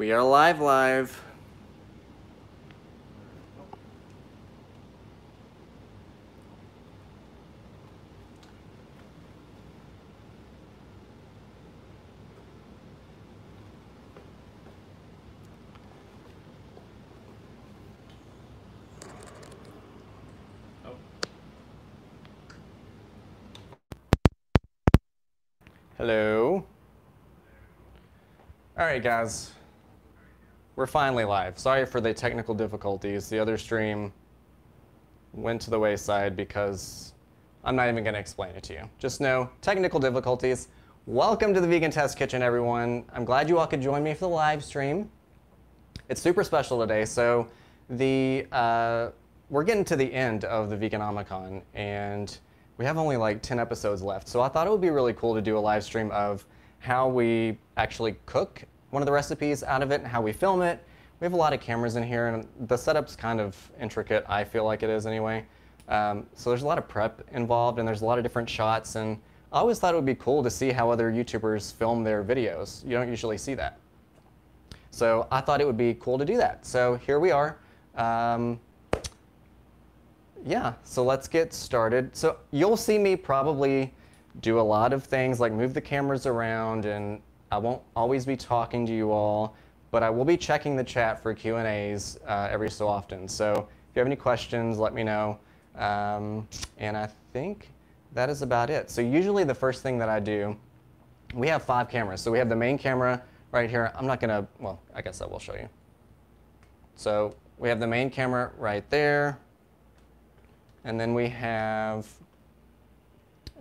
We are live, live. Hello. All right, guys. We're finally live. Sorry for the technical difficulties. The other stream went to the wayside because I'm not even going to explain it to you. Just know technical difficulties. Welcome to the Vegan Test Kitchen, everyone. I'm glad you all could join me for the live stream. It's super special today. So the uh, we're getting to the end of the Vegan Veganomicon, and we have only like 10 episodes left. So I thought it would be really cool to do a live stream of how we actually cook one of the recipes out of it and how we film it. We have a lot of cameras in here, and the setup's kind of intricate. I feel like it is anyway. Um, so there's a lot of prep involved, and there's a lot of different shots. And I always thought it would be cool to see how other YouTubers film their videos. You don't usually see that. So I thought it would be cool to do that. So here we are. Um, yeah, so let's get started. So you'll see me probably do a lot of things like move the cameras around and I won't always be talking to you all, but I will be checking the chat for Q&As uh, every so often. So if you have any questions, let me know. Um, and I think that is about it. So usually the first thing that I do, we have five cameras. So we have the main camera right here. I'm not gonna, well, I guess I will show you. So we have the main camera right there. And then we have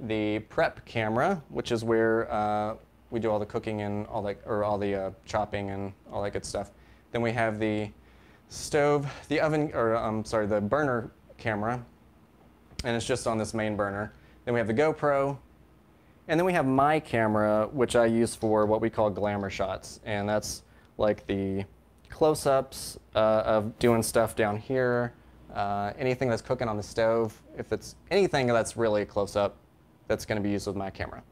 the prep camera, which is where uh, we do all the cooking and all that, or all the uh, chopping and all that good stuff. Then we have the stove, the oven, or I'm um, sorry, the burner camera, and it's just on this main burner. Then we have the GoPro, and then we have my camera, which I use for what we call glamour shots, and that's like the close-ups uh, of doing stuff down here, uh, anything that's cooking on the stove. If it's anything that's really a close up, that's going to be used with my camera.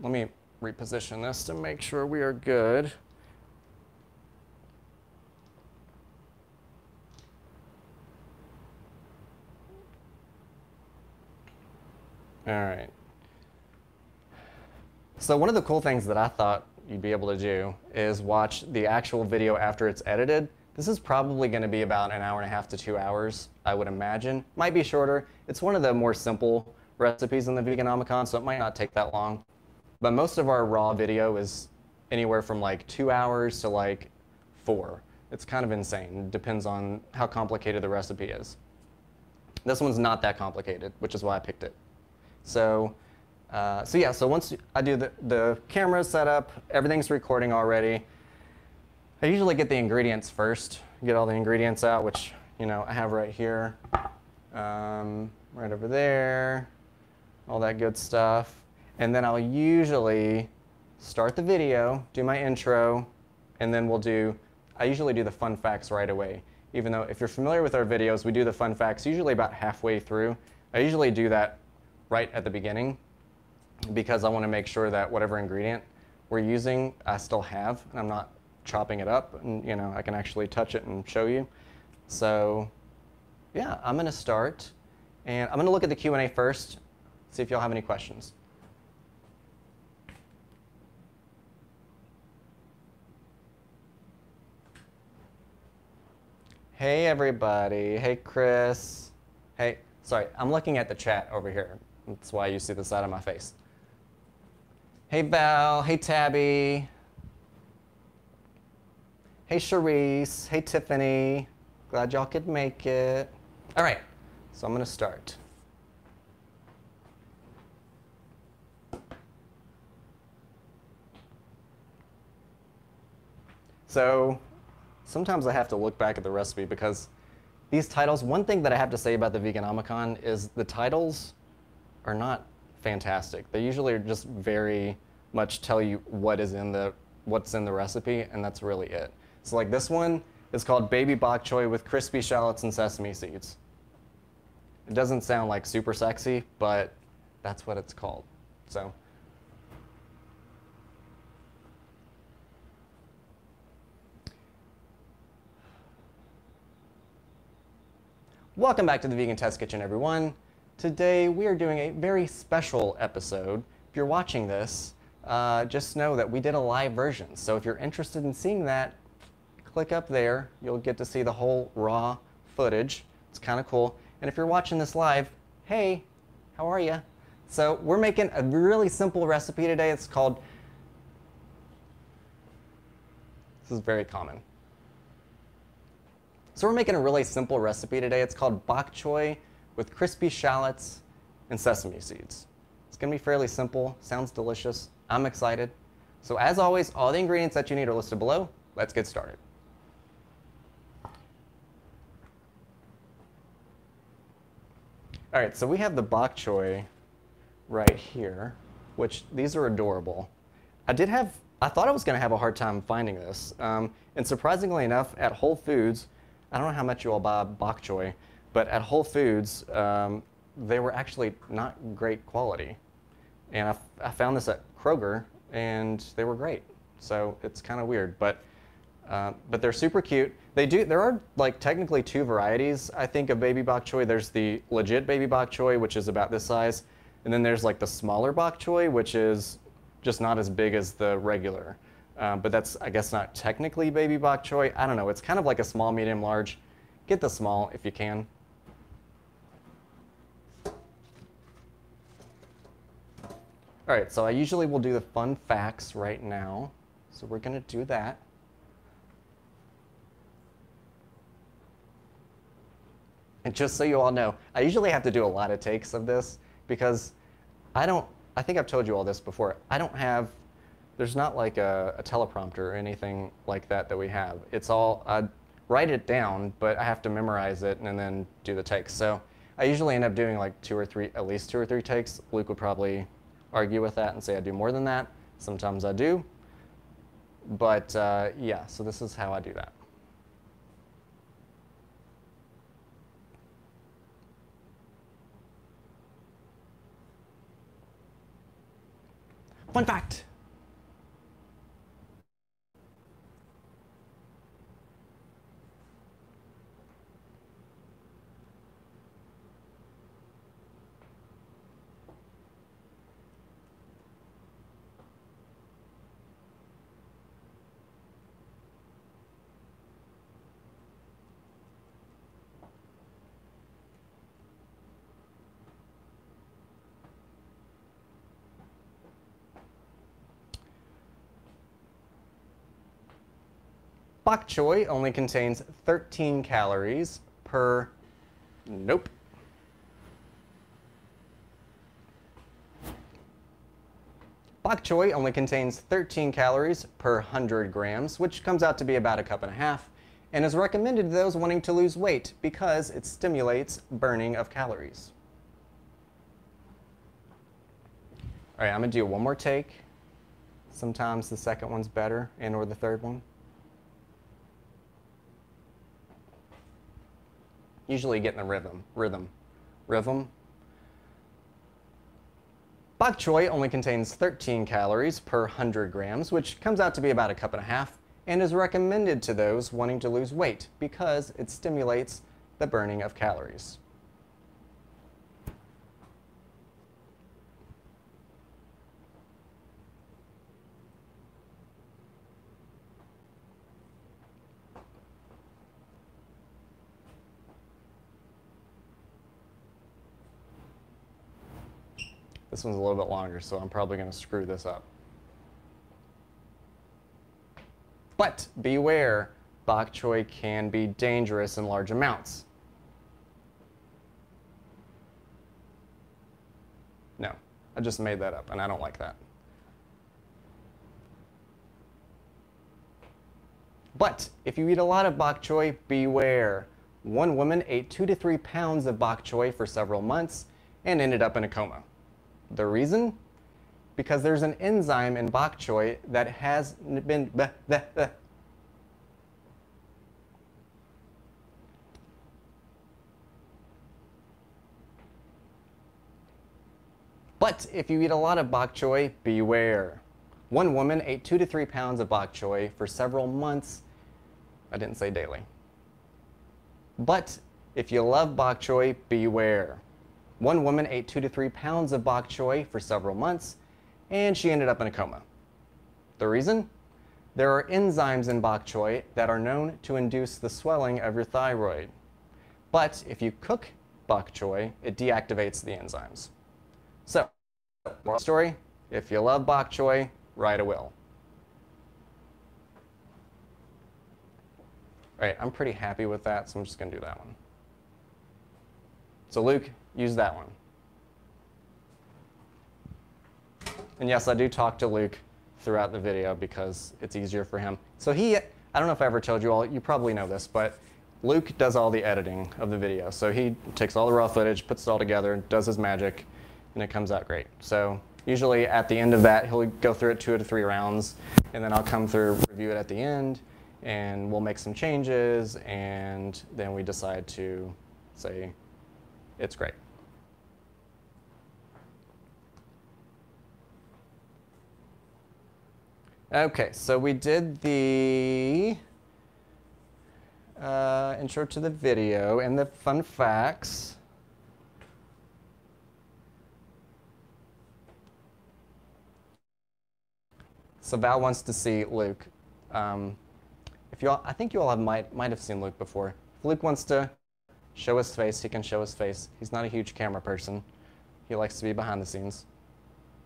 Let me reposition this to make sure we are good. All right. So one of the cool things that I thought you'd be able to do is watch the actual video after it's edited. This is probably going to be about an hour and a half to two hours, I would imagine. Might be shorter. It's one of the more simple recipes in the Veganomicon, so it might not take that long. But most of our raw video is anywhere from like two hours to like four. It's kind of insane. It depends on how complicated the recipe is. This one's not that complicated, which is why I picked it. So, uh, so yeah, so once I do the, the camera setup, everything's recording already. I usually get the ingredients first, get all the ingredients out, which you know I have right here, um, right over there, all that good stuff. And then I'll usually start the video, do my intro, and then we'll do, I usually do the fun facts right away. Even though if you're familiar with our videos, we do the fun facts usually about halfway through. I usually do that right at the beginning because I want to make sure that whatever ingredient we're using, I still have, and I'm not chopping it up, and you know, I can actually touch it and show you. So yeah, I'm going to start, and I'm going to look at the Q&A first, see if y'all have any questions. Hey, everybody. Hey, Chris. Hey, sorry, I'm looking at the chat over here. That's why you see the side of my face. Hey, Val. Hey, Tabby. Hey, Charisse. Hey, Tiffany. Glad y'all could make it. All right, so I'm going to start. So sometimes I have to look back at the recipe because these titles, one thing that I have to say about the Veganomicon is the titles are not fantastic. They usually are just very much tell you what is in the what's in the recipe and that's really it. So like this one is called baby bok choy with crispy shallots and sesame seeds. It doesn't sound like super sexy, but that's what it's called. So Welcome back to the Vegan Test Kitchen, everyone. Today we are doing a very special episode. If you're watching this, uh, just know that we did a live version. So if you're interested in seeing that, click up there. You'll get to see the whole raw footage. It's kind of cool. And if you're watching this live, hey, how are you? So we're making a really simple recipe today. It's called, this is very common. So we're making a really simple recipe today. It's called bok choy with crispy shallots and sesame seeds. It's gonna be fairly simple, sounds delicious. I'm excited. So as always, all the ingredients that you need are listed below. Let's get started. All right, so we have the bok choy right here, which these are adorable. I did have, I thought I was gonna have a hard time finding this. Um, and surprisingly enough, at Whole Foods, I don't know how much you all buy bok choy, but at Whole Foods, um, they were actually not great quality. And I, I found this at Kroger, and they were great. So it's kind of weird, but uh, but they're super cute. They do. There are like technically two varieties, I think, of baby bok choy. There's the legit baby bok choy, which is about this size, and then there's like the smaller bok choy, which is just not as big as the regular. Um, but that's, I guess, not technically baby bok choy. I don't know. It's kind of like a small, medium, large. Get the small if you can. All right, so I usually will do the fun facts right now. So we're going to do that. And just so you all know, I usually have to do a lot of takes of this because I don't, I think I've told you all this before. I don't have there's not like a, a, teleprompter or anything like that that we have. It's all, I write it down, but I have to memorize it and then do the takes. So I usually end up doing like two or three, at least two or three takes. Luke would probably argue with that and say I do more than that. Sometimes I do. But uh, yeah, so this is how I do that. Fun fact. Bok choy only contains 13 calories per, nope. Bok choy only contains 13 calories per 100 grams, which comes out to be about a cup and a half, and is recommended to those wanting to lose weight because it stimulates burning of calories. All right, I'm gonna do one more take. Sometimes the second one's better and or the third one. Usually get in the rhythm. Rhythm. Rhythm. Bok choy only contains 13 calories per 100 grams, which comes out to be about a cup and a half, and is recommended to those wanting to lose weight because it stimulates the burning of calories. This one's a little bit longer, so I'm probably going to screw this up. But beware, bok choy can be dangerous in large amounts. No, I just made that up, and I don't like that. But if you eat a lot of bok choy, beware. One woman ate two to three pounds of bok choy for several months and ended up in a coma. The reason? Because there's an enzyme in bok choy that has been. But if you eat a lot of bok choy, beware. One woman ate two to three pounds of bok choy for several months. I didn't say daily. But If you love bok choy, beware. One woman ate two to three pounds of bok choy for several months, and she ended up in a coma. The reason? There are enzymes in bok choy that are known to induce the swelling of your thyroid. But if you cook bok choy, it deactivates the enzymes. So, moral story, if you love bok choy, write a will. All right, I'm pretty happy with that, so I'm just going to do that one. So Luke, use that one. And yes, I do talk to Luke throughout the video because it's easier for him. So he, I don't know if I ever told you all, you probably know this, but Luke does all the editing of the video. So he takes all the raw footage, puts it all together, does his magic, and it comes out great. So usually at the end of that, he'll go through it two to three rounds, and then I'll come through, review it at the end, and we'll make some changes, and then we decide to say it's great. Okay, so we did the uh, intro to the video and the fun facts. So Val wants to see Luke. Um, if you all, I think you all have, might might have seen Luke before. If Luke wants to show his face, he can show his face. He's not a huge camera person. He likes to be behind the scenes.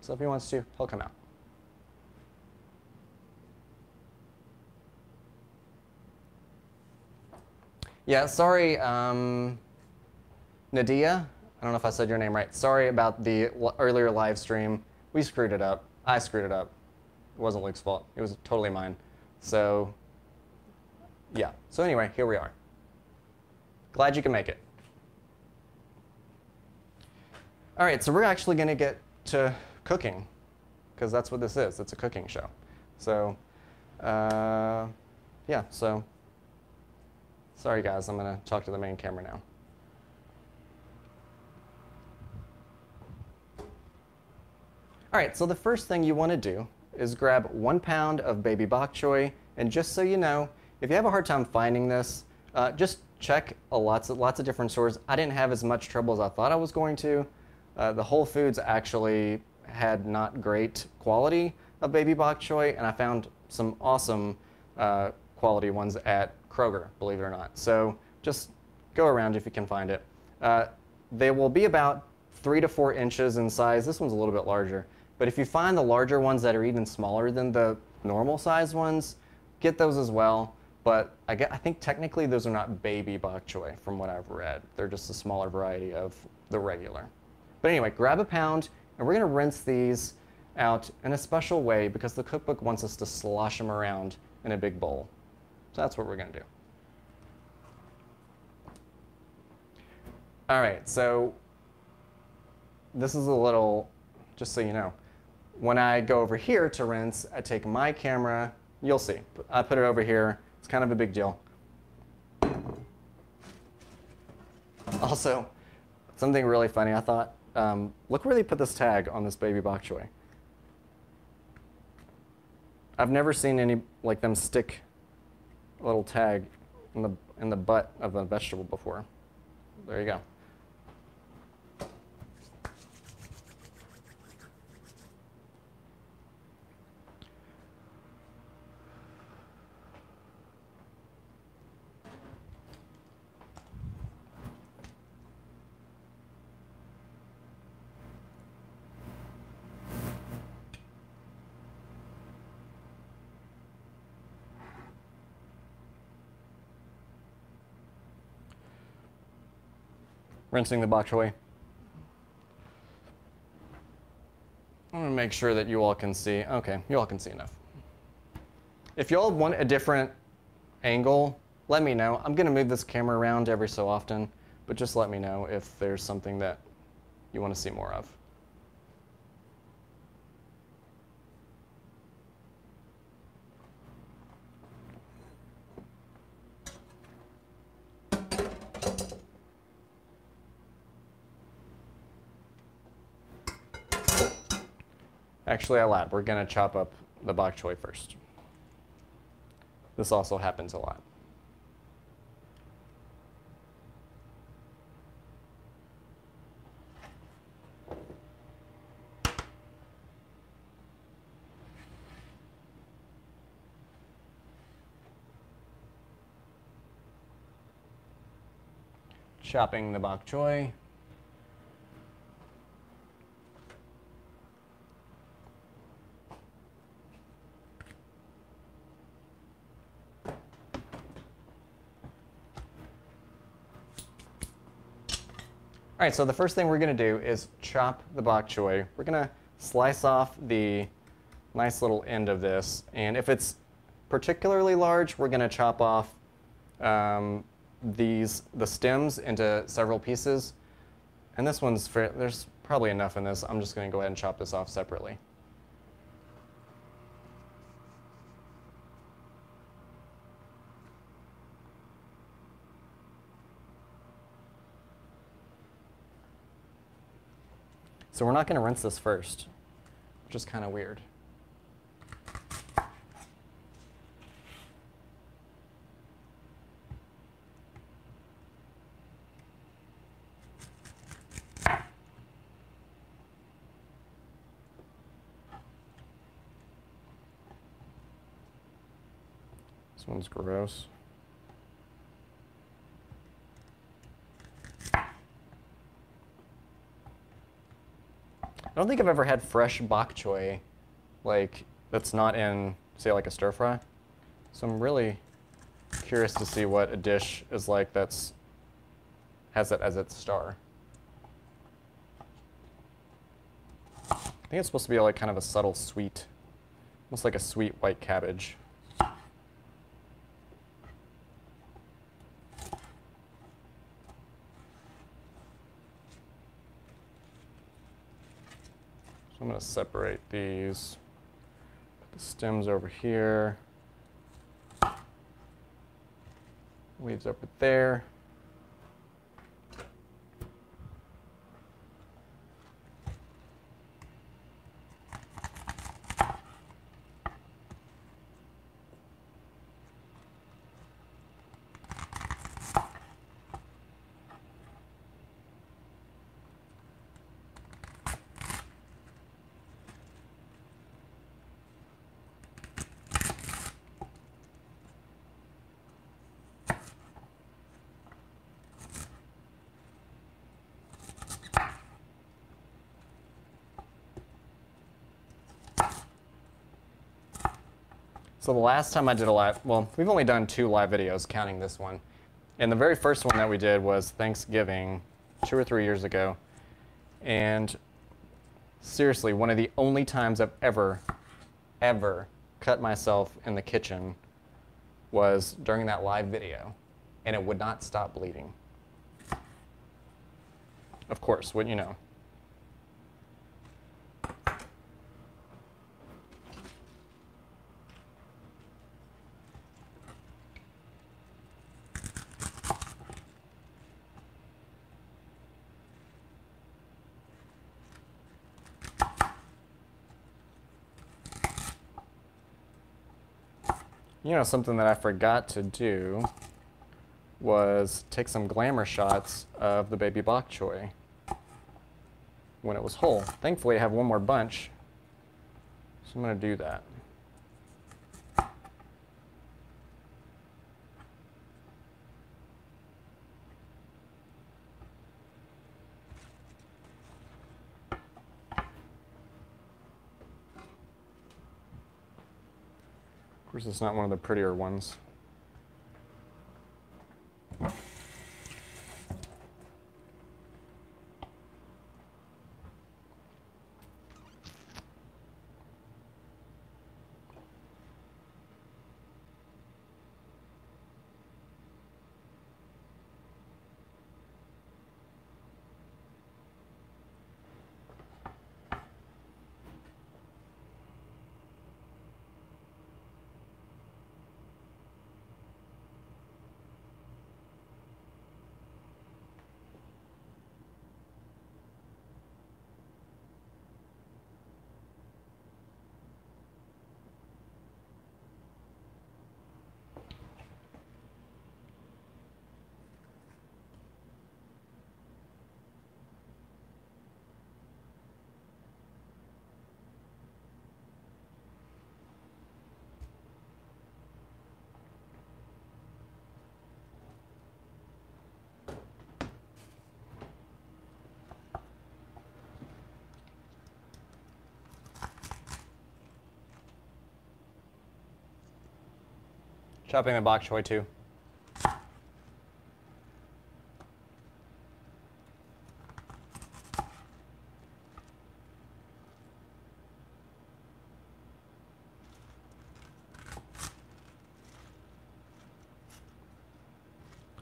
So if he wants to, he'll come out. Yeah, sorry, um, Nadia. I don't know if I said your name right. Sorry about the earlier live stream. We screwed it up. I screwed it up. It wasn't Luke's fault. It was totally mine. So, yeah. So anyway, here we are. Glad you can make it. All right, so we're actually going to get to cooking because that's what this is. It's a cooking show. So, uh, yeah, so sorry guys, I'm going to talk to the main camera now. All right, so the first thing you want to do is grab one pound of baby bok choy. And just so you know, if you have a hard time finding this, uh, just check a lots of, lots of different stores. I didn't have as much trouble as I thought I was going to. Uh, the Whole Foods actually had not great quality of baby bok choy, and I found some awesome uh, quality ones at Kroger, believe it or not. So just go around if you can find it. Uh, they will be about three to four inches in size. This one's a little bit larger. But if you find the larger ones that are even smaller than the normal size ones, get those as well. But I, get, I think technically those are not baby bok choy from what I've read. They're just a smaller variety of the regular. But anyway, grab a pound, and we're going to rinse these out in a special way because the cookbook wants us to slosh them around in a big bowl. So that's what we're going to do. All right, so this is a little, just so you know, when I go over here to rinse, I take my camera, you'll see, I put it over here. It's kind of a big deal. Also, something really funny I thought, um, look where they put this tag on this baby bok choy. I've never seen any like them stick a little tag in the in the butt of a vegetable before. There you go. Rinsing the bok choy. I'm gonna make sure that you all can see. Okay, you all can see enough. If you all want a different angle, let me know. I'm gonna move this camera around every so often, but just let me know if there's something that you wanna see more of. actually, a lot. We're going to chop up the bok choy first. This also happens a lot. chopping the bok choy. All right, so the first thing we're gonna do is chop the bok choy. We're gonna slice off the nice little end of this, and if it's particularly large, we're gonna chop off um, these the stems into several pieces. And this one's there's probably enough in this. I'm just gonna go ahead and chop this off separately. So we're not going to rinse this first, which is kind of weird. This one's gross. I don't think I've ever had fresh bok choy, like that's not in, say, like a stir fry. So I'm really curious to see what a dish is like that's has it as its star. I think it's supposed to be like kind of a subtle sweet, almost like a sweet white cabbage. I'm going to separate these. Put the stems over here. Leaves over there. So the last time I did a live, well, we've only done two live videos, counting this one. And the very first one that we did was Thanksgiving, two or three years ago. And seriously, one of the only times I've ever, ever cut myself in the kitchen was during that live video. And it would not stop bleeding. Of course, wouldn't you know? You know, something that I forgot to do was take some glamour shots of the baby bok choy when it was whole. Thankfully, I have one more bunch, so I'm going to do that. It's not one of the prettier ones. Chopping the bok choy too.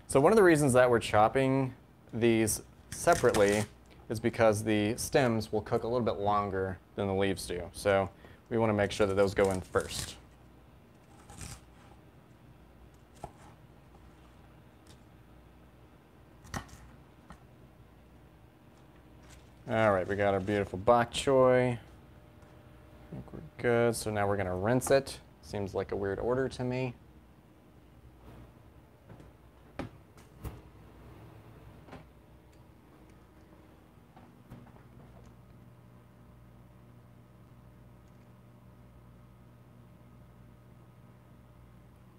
So one of the reasons that we're chopping these separately is because the stems will cook a little bit longer than the leaves do. So we want to make sure that those go in first. All right, we got our beautiful bok choy. I think we're good. So now we're to rinse it. Seems like a weird order to me.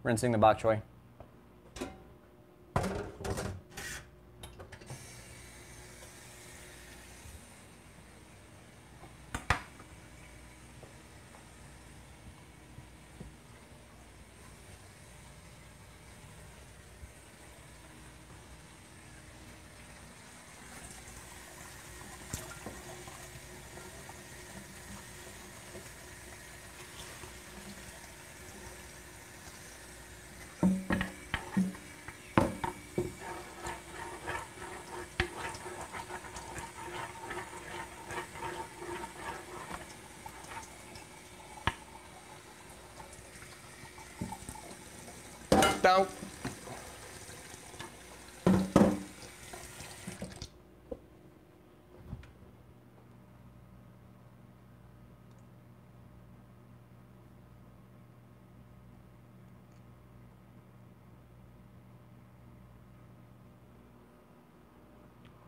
rinsing the bok choy. Down.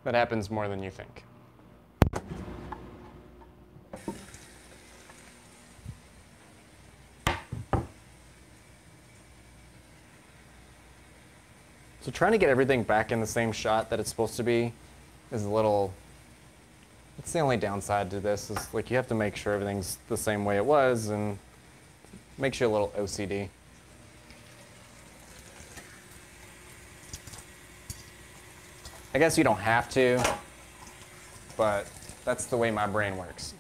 That happens more than you think. So trying to get everything back in the same shot that it's supposed to be is a little, it's the only downside to this is like you have to make sure everything's the same way it was and makes you a little OCD. I guess you don't have to, but that's the way my brain works.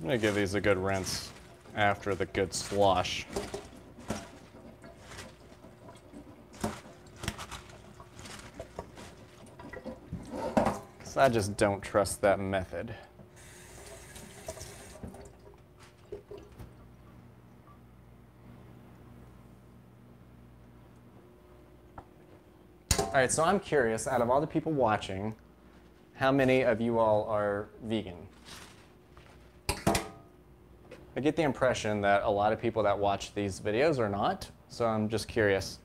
I'm gonna give these a good rinse after the good slosh. Because I just don't trust that method. All right, so I'm curious, out of all the people watching, how many of you all are vegan? I get the impression that a lot of people that watch these videos are not, so I'm just curious.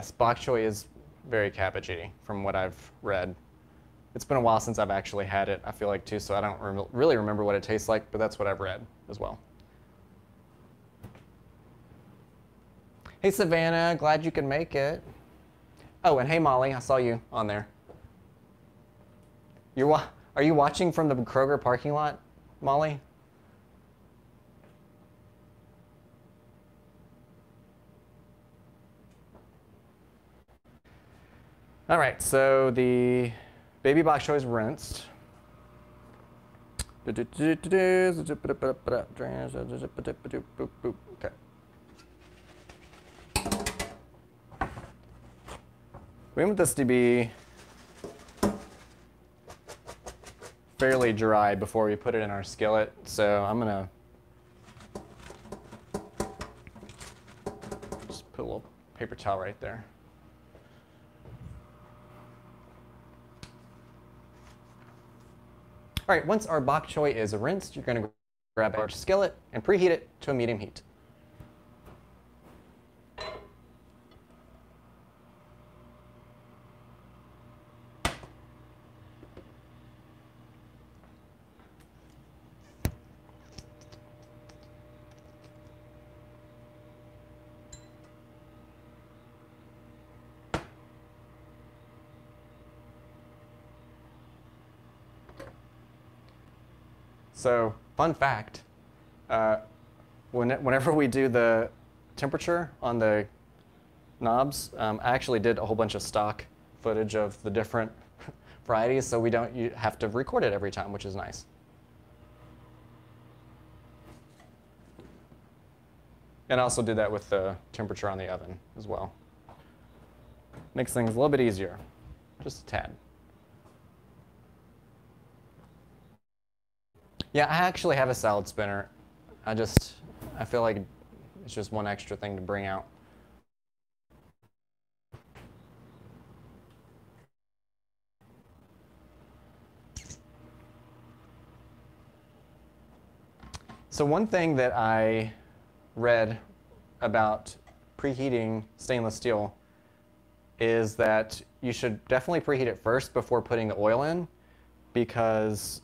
Yes, bok choy is very cabbagey from what I've read. It's been a while since I've actually had it, I feel like, too, so I don't rem really remember what it tastes like, but that's what I've read as well. Hey, Savannah, glad you could make it. Oh, and hey, Molly, I saw you on there. You're are you watching from the Kroger parking lot, Molly? All right, so the baby choy is rinsed. Okay. We want this to be fairly dry before we put it in our skillet, so I'm gonna just put a little paper towel right there. All right, once our bok choy is rinsed, you're gonna grab our skillet and preheat it to a medium heat. So, fun fact, uh, when, whenever we do the temperature on the knobs, um, I actually did a whole bunch of stock footage of the different varieties, so we don't have to record it every time, which is nice. And I also did that with the temperature on the oven as well. Makes things a little bit easier, just a tad. Yeah, I actually have a salad spinner. I just, I feel like it's just one extra thing to bring out. So one thing that I read about preheating stainless steel is that you should definitely preheat it first before putting the oil in because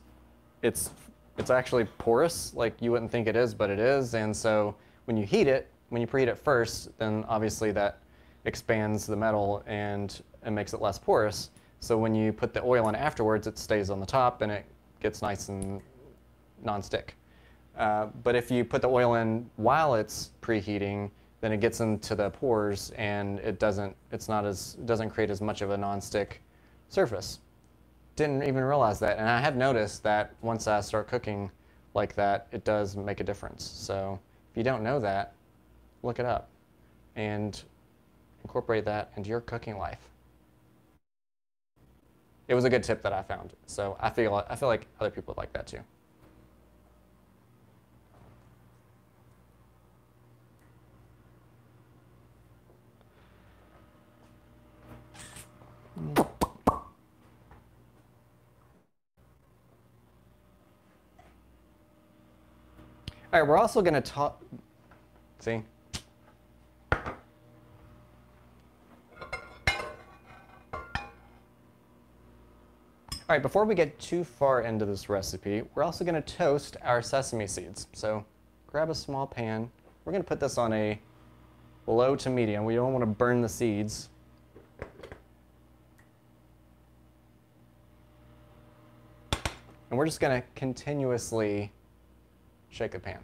it's it's actually porous, like you wouldn't think it is, but it is. And so when you heat it, when you preheat it first, then obviously that expands the metal and it makes it less porous. So when you put the oil in afterwards, it stays on the top and it gets nice and non-stick. Uh, but if you put the oil in while it's preheating, then it gets into the pores and it doesn't, it's not as, it doesn't create as much of a non-stick surface didn't even realize that. And I have noticed that once I start cooking like that, it does make a difference. So if you don't know that, look it up and incorporate that into your cooking life. It was a good tip that I found. So I feel, I feel like other people would like that too. Mm. All right, we're also going to talk, see? All right, before we get too far into this recipe, we're also going to toast our sesame seeds. So grab a small pan. We're going to put this on a low to medium. We don't want to burn the seeds. And we're just going to continuously shake a pan.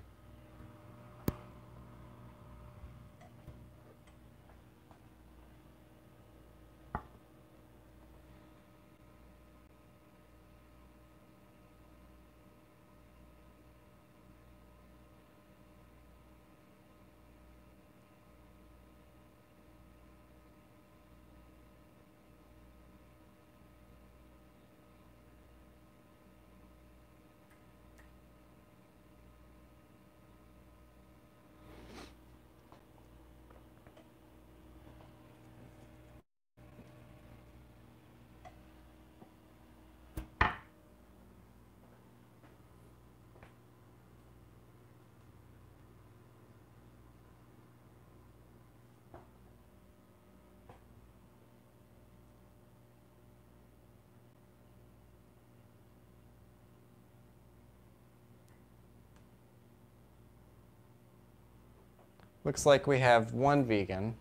Looks like we have one vegan.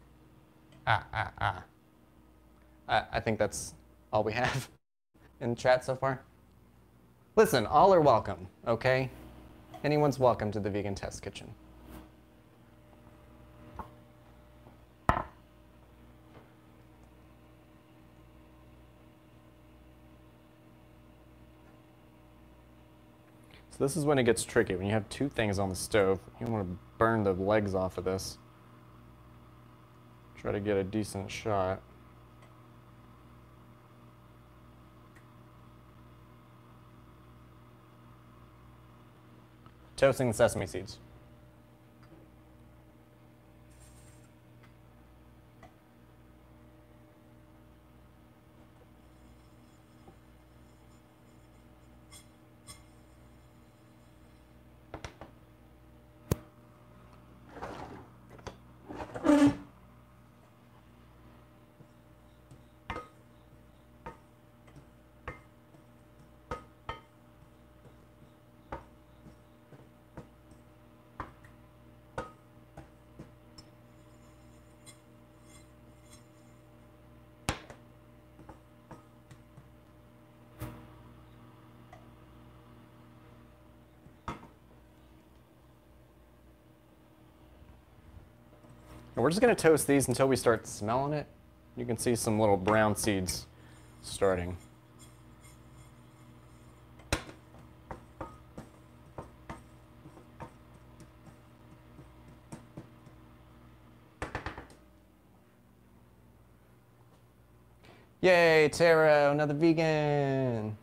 Ah, ah, ah. I, I think that's all we have in chat so far. Listen, all are welcome, okay? Anyone's welcome to the Vegan Test Kitchen. So this is when it gets tricky. When you have two things on the stove, you want to burn the legs off of this. Try to get a decent shot. Toasting the sesame seeds. And we're just going to toast these until we start smelling it. You can see some little brown seeds starting. Yay, Tara, another vegan.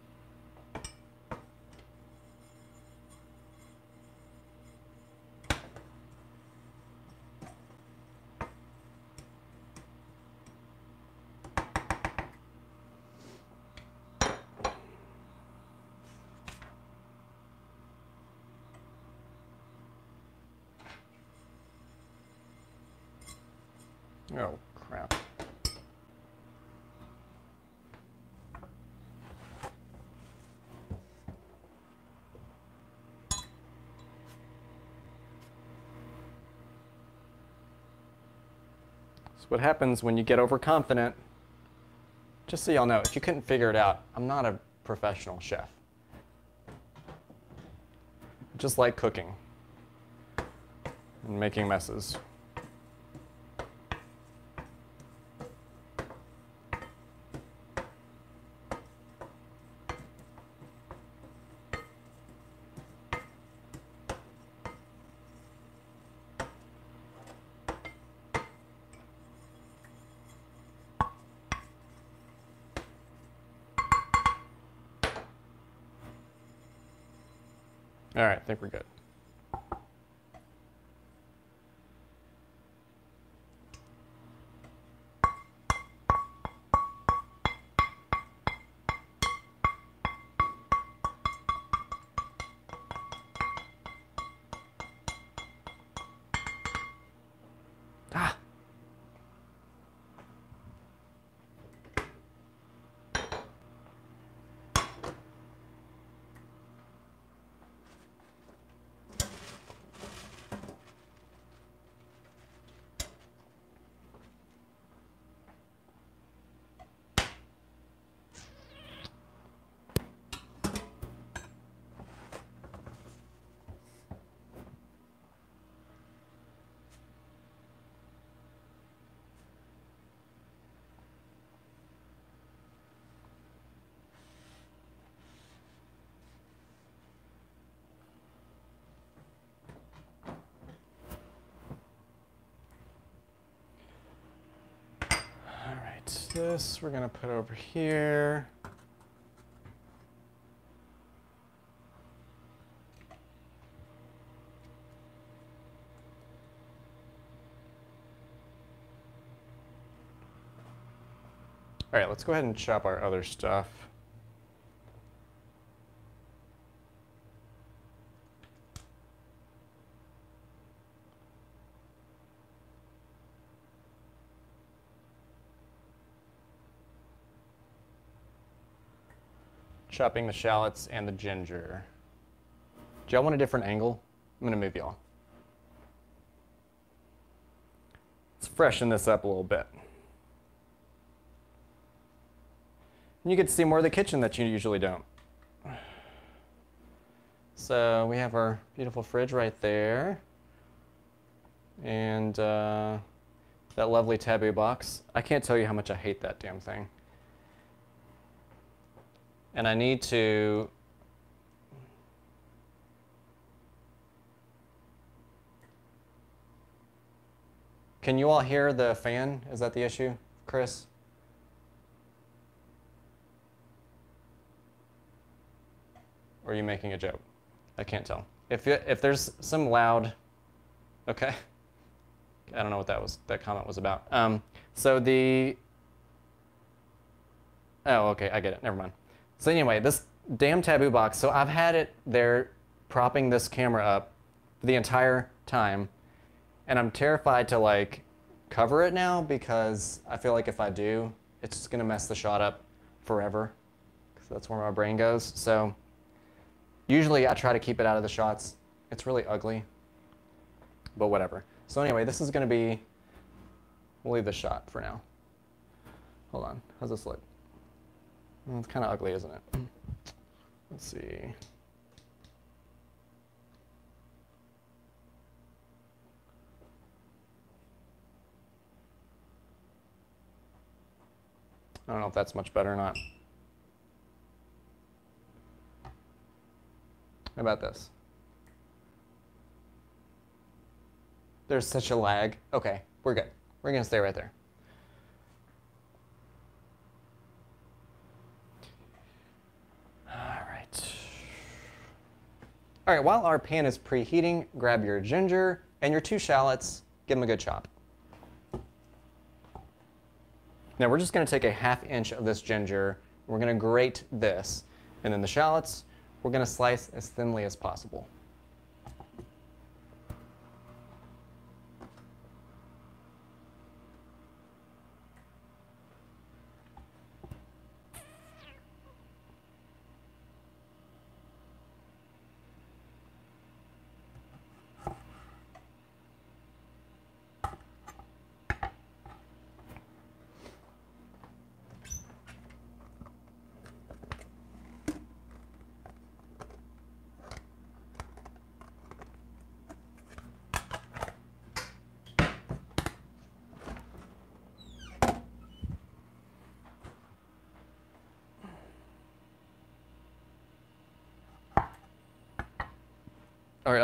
Oh, crap. So what happens when you get overconfident, just so y'all know, if you couldn't figure it out, I'm not a professional chef. Just like cooking and making messes. Think we're good. This we're gonna put over here. All right, let's go ahead and chop our other stuff. Chopping the shallots and the ginger. Do y'all want a different angle? I'm gonna move y'all. Let's freshen this up a little bit. And you get to see more of the kitchen that you usually don't. So we have our beautiful fridge right there. And uh, that lovely taboo box. I can't tell you how much I hate that damn thing. And I need to Can you all hear the fan? Is that the issue, Chris? Or are you making a joke? I can't tell. If, if there's some loud, okay. I don't know what that was. That comment was about. Um, so the, oh, okay, I get it. Never mind. So anyway, this damn taboo box. So I've had it there propping this camera up the entire time, and I'm terrified to like cover it now because I feel like if I do, it's just gonna mess the shot up forever. Because that's where my brain goes. So usually I try to keep it out of the shots. It's really ugly, but whatever. So anyway, this is gonna be, we'll leave the shot for now. Hold on, how's this look? Well, it's kind of ugly, isn't it? Let's see. I don't know if that's much better or not. How about this? There's such a lag. Okay, we're good. We're going to stay right there. All right. All right, while our pan is preheating, grab your ginger and your two shallots, give them a good chop. Now we're just going to take a half inch of this ginger, we're going to grate this, and then the shallots, we're going to slice as thinly as possible.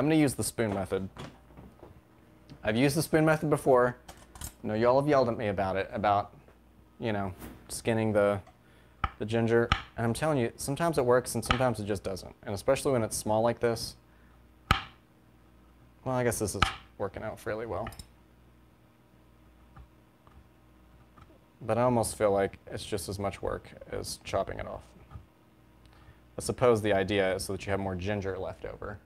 I'm gonna use the spoon method. I've used the spoon method before. I know y'all have yelled at me about it, about, you know, skinning the, the ginger. And I'm telling you, sometimes it works and sometimes it just doesn't. And especially when it's small like this. Well, I guess this is working out fairly well. But I almost feel like it's just as much work as chopping it off. I suppose the idea is so that you have more ginger left over.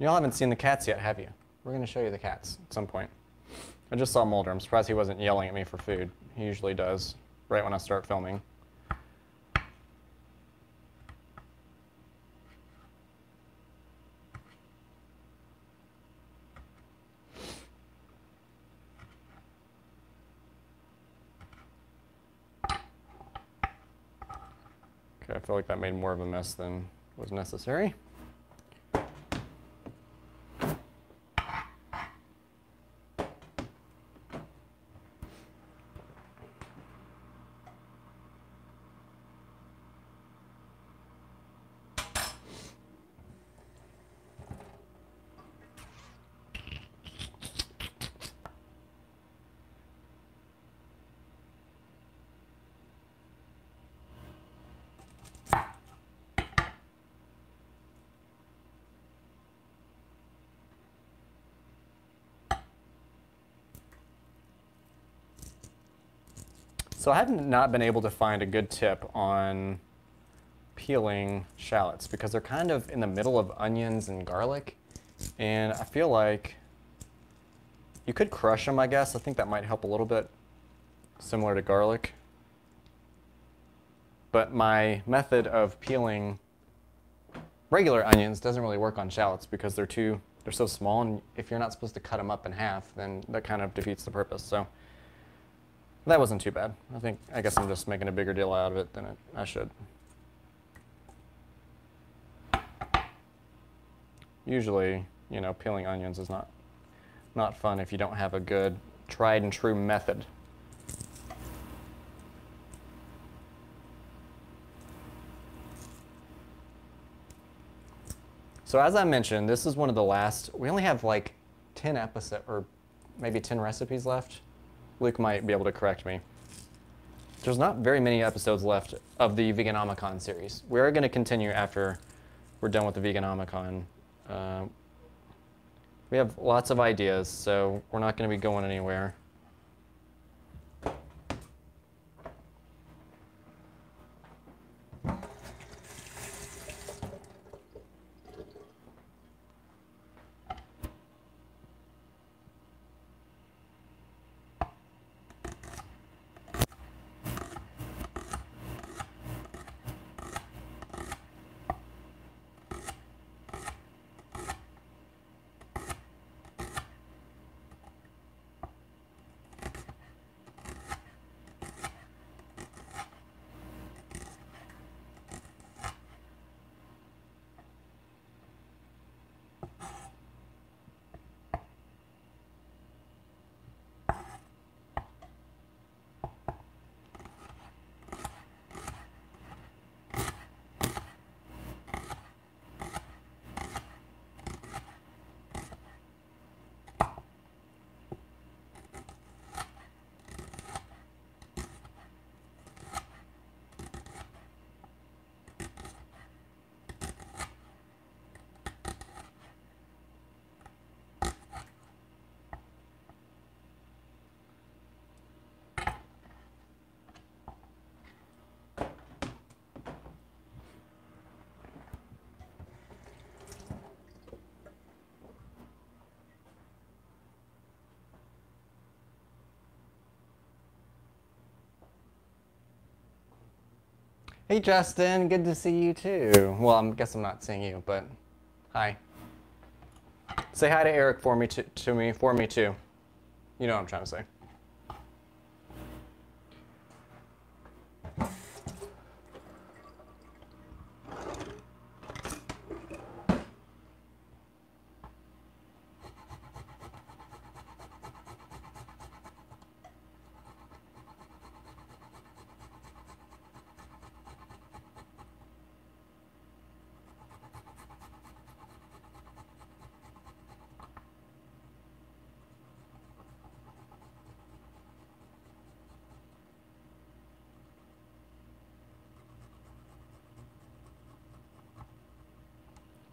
Y'all haven't seen the cats yet, have you? We're going to show you the cats at some point. I just saw Mulder. I'm surprised he wasn't yelling at me for food. He usually does right when I start filming. Okay, I feel like that made more of a mess than was necessary. So I have not been able to find a good tip on peeling shallots because they're kind of in the middle of onions and garlic. And I feel like You could crush them, I guess. I think that might help a little bit, similar to garlic. But my method of peeling regular onions doesn't really work on shallots because they're too they're so small and if you're not supposed to cut them up in half then that kind of defeats the purpose so that wasn't too bad. I think i guess i'm just making a bigger deal out of it than it, i should. Usually you know peeling onions is not not fun if you don't have a good tried and true method. So as I mentioned, this is one of the last, we only have like 10 episodes or maybe 10 recipes left. Luke might be able to correct me. There's not very many episodes left of the Veganomicon series. We're going to continue after we're done with the Veganomicon. Uh, we have lots of ideas, so we're not going to be going anywhere. Hey Justin, good to see you too. Well, I guess I'm not seeing you, but hi. Say hi to Eric for me to, to me for me too. You know what I'm trying to say.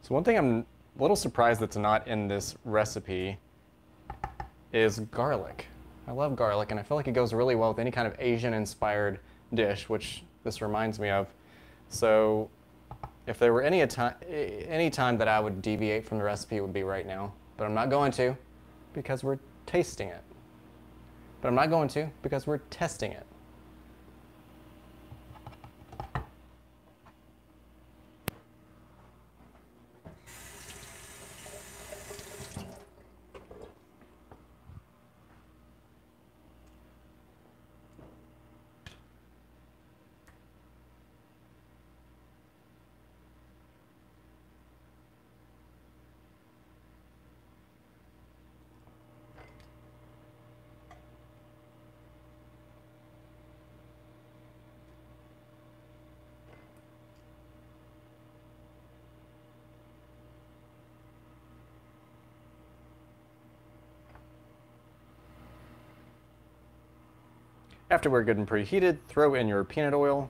So one thing I'm a little surprised that's not in this recipe is garlic. I love garlic and I feel like it goes really well with any kind of Asian inspired dish, which this reminds me of. So if there were any, any time that I would deviate from the recipe, it would be right now. But I'm not going to because we're tasting it. But I'm not going to because we're testing it. After we're good and preheated, throw in your peanut oil.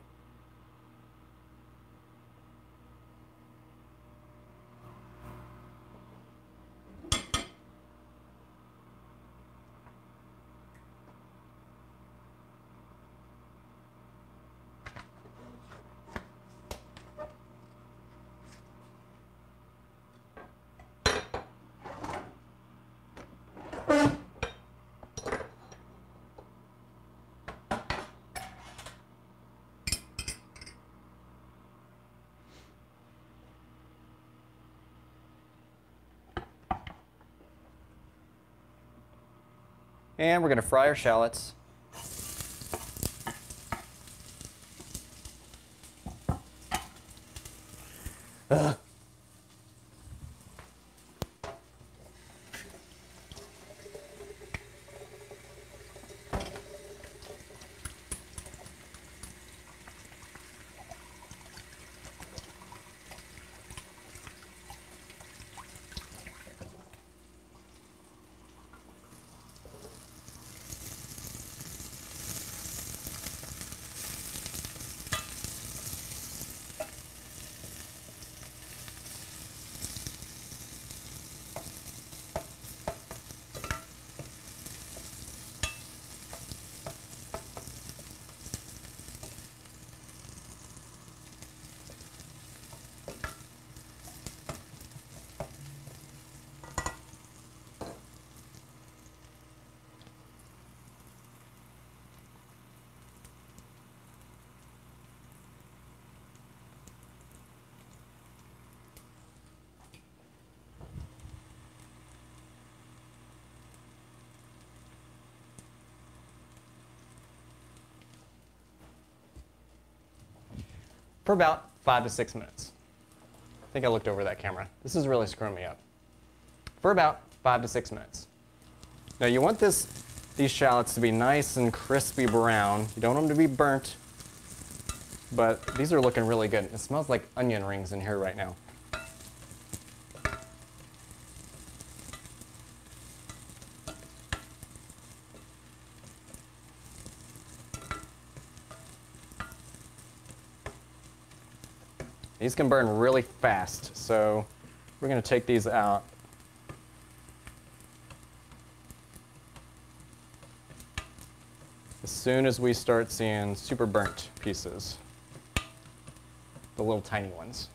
And we're to fry our shallots. For about five to six minutes. I think I looked over that camera. This is really screwing me up. For about five to six minutes. Now you want this, these shallots to be nice and crispy brown. You don't want them to be burnt, but these are looking really good. It smells like onion rings in here right now. These can burn really fast, so we're going to take these out. As soon as we start seeing super burnt pieces, the little tiny ones.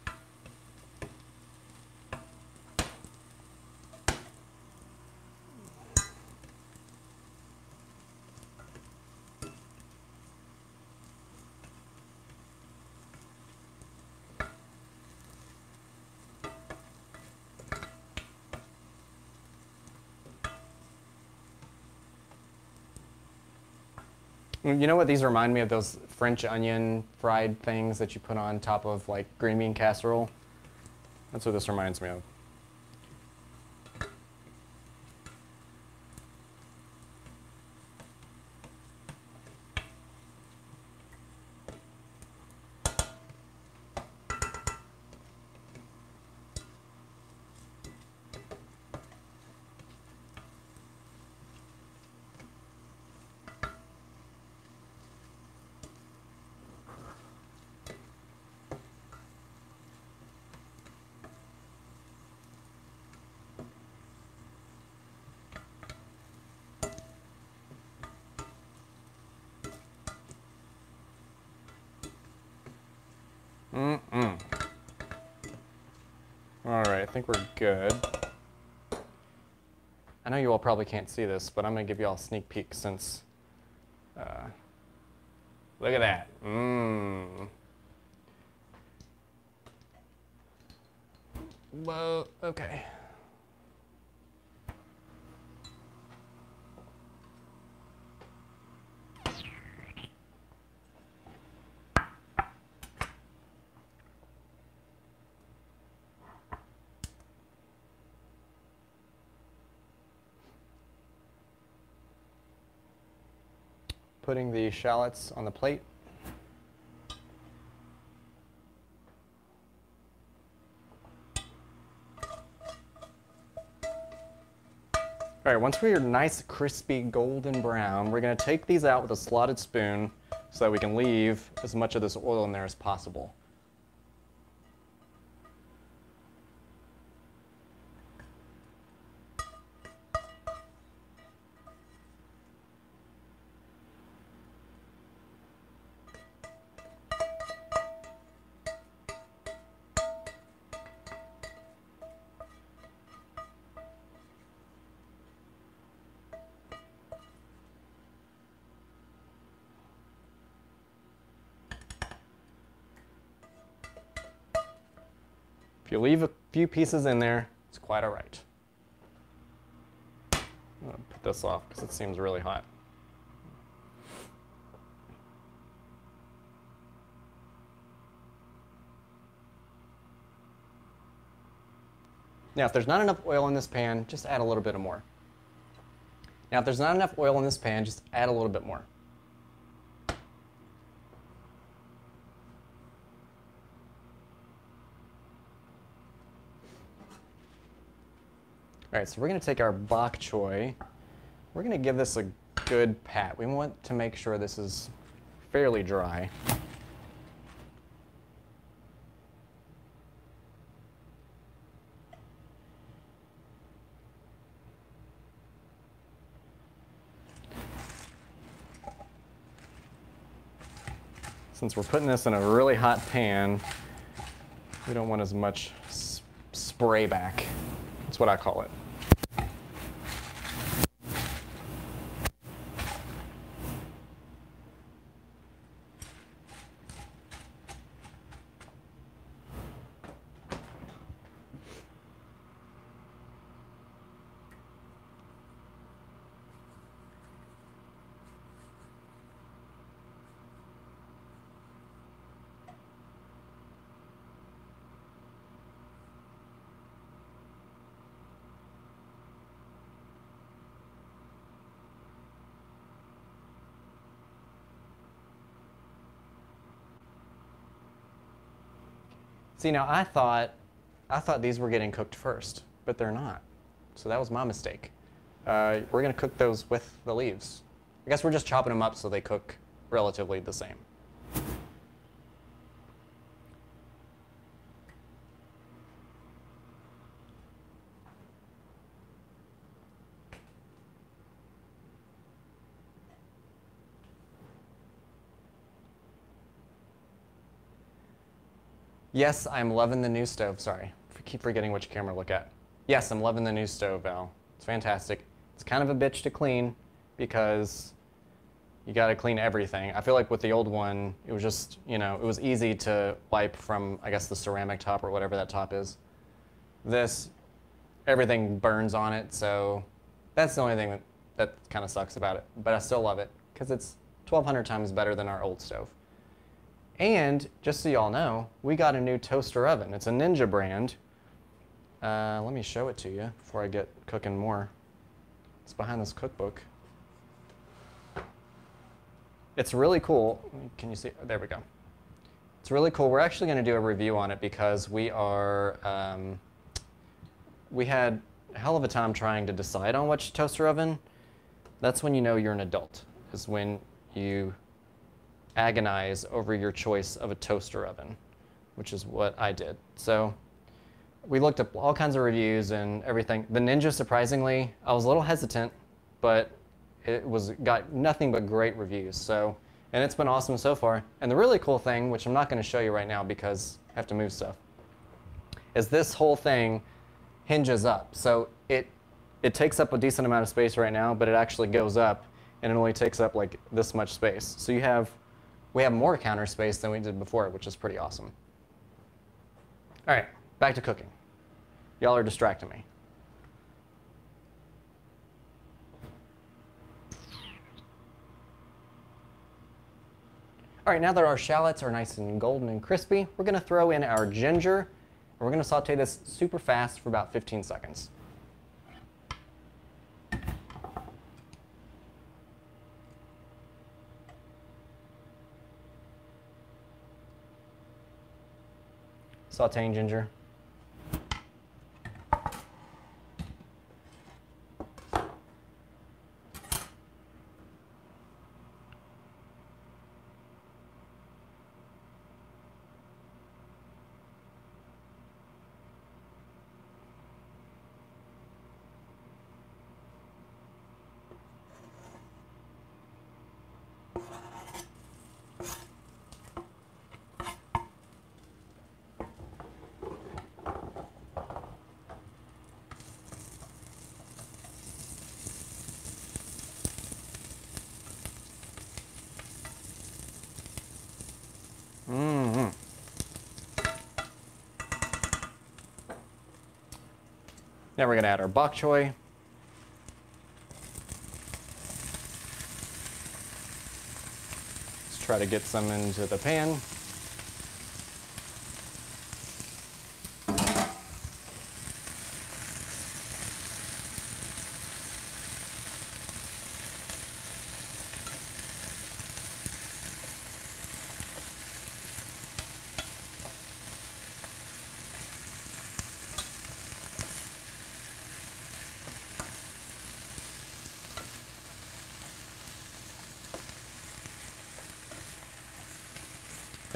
You know what these remind me of? Those French onion fried things that you put on top of like green bean casserole. That's what this reminds me of. Mm-mm. All right, I think we're good. I know you all probably can't see this, but I'm gonna give you all a sneak peek since, uh, look at that. Mmm. Whoa, okay. putting the shallots on the plate. All right, once we are nice, crispy, golden brown, we're gonna take these out with a slotted spoon so that we can leave as much of this oil in there as possible. You leave a few pieces in there, it's quite all right. I'm gonna put this off because it seems really hot. Now, if there's not enough oil in this pan, just add a little bit more. Now, if there's not enough oil in this pan, just add a little bit more. All right, so we're gonna take our bok choy. We're gonna give this a good pat. We want to make sure this is fairly dry. Since we're putting this in a really hot pan, we don't want as much spray back. That's what I call it. See, now I thought, I thought these were getting cooked first, but they're not. So that was my mistake. Uh, we're gonna cook those with the leaves. I guess we're just chopping them up so they cook relatively the same. Yes, I'm loving the new stove. Sorry, I keep forgetting which camera to look at. Yes, I'm loving the new stove, Val. It's fantastic. It's kind of a bitch to clean because you got to clean everything. I feel like with the old one, it was just, you know, it was easy to wipe from, I guess, the ceramic top or whatever that top is. This, everything burns on it, so that's the only thing that, that kind of sucks about it. But I still love it because it's 1,200 times better than our old stove. And just so y'all know, we got a new toaster oven. It's a Ninja brand. Uh, let me show it to you before I get cooking more. It's behind this cookbook. It's really cool. Can you see? There we go. It's really cool. We're actually going to do a review on it because we are, um, we had a hell of a time trying to decide on which toaster oven. That's when you know you're an adult, is when you agonize over your choice of a toaster oven, which is what I did. So we looked up all kinds of reviews and everything. The Ninja, surprisingly, I was a little hesitant, but it was got nothing but great reviews. So, and it's been awesome so far. And the really cool thing, which I'm not going to show you right now because I have to move stuff, is this whole thing hinges up. So it it takes up a decent amount of space right now, but it actually goes up and it only takes up like this much space. So you have we have more counter space than we did before, which is pretty awesome. All right, back to cooking. Y'all are distracting me. All right, now that our shallots are nice and golden and crispy, we're gonna throw in our ginger, and we're gonna saute this super fast for about 15 seconds. Sauteing ginger. Now we're going to add our bok choy. Let's try to get some into the pan.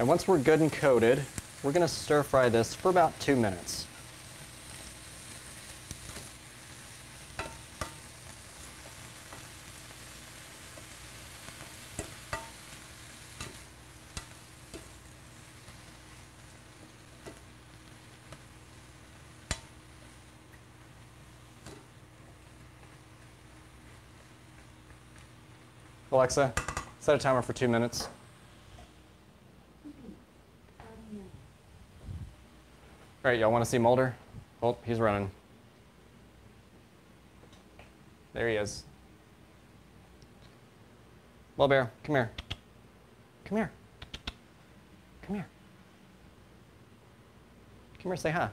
And once we're good and coated, we're going to stir fry this for about two minutes. Alexa, set a timer for two minutes. All right, y'all want to see Mulder? Oh, he's running. There he is. Well, Bear, come here. Come here. Come here. Come here, say hi.